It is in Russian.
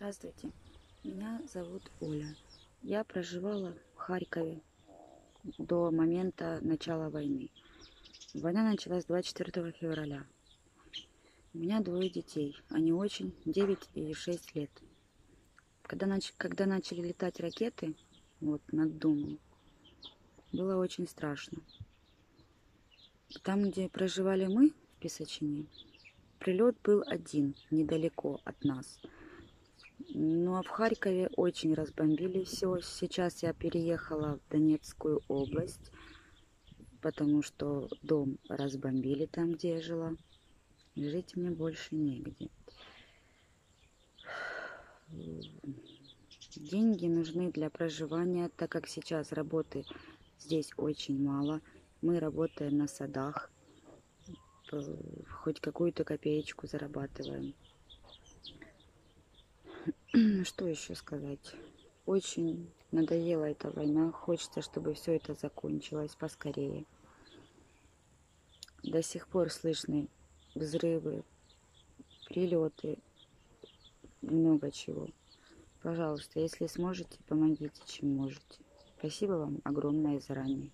Здравствуйте, меня зовут Оля. Я проживала в Харькове до момента начала войны. Война началась 24 февраля. У меня двое детей. Они очень, 9 и 6 лет. Когда, нач... Когда начали летать ракеты вот, над домом, было очень страшно. Там, где проживали мы, в Песочине, прилет был один, недалеко от нас – ну а в Харькове очень разбомбили все. Сейчас я переехала в Донецкую область, потому что дом разбомбили там, где я жила. жить мне больше негде. Деньги нужны для проживания, так как сейчас работы здесь очень мало. Мы работаем на садах, хоть какую-то копеечку зарабатываем. Что еще сказать? Очень надоела эта война. Хочется, чтобы все это закончилось поскорее. До сих пор слышны взрывы, прилеты, много чего. Пожалуйста, если сможете, помогите, чем можете. Спасибо вам огромное заранее.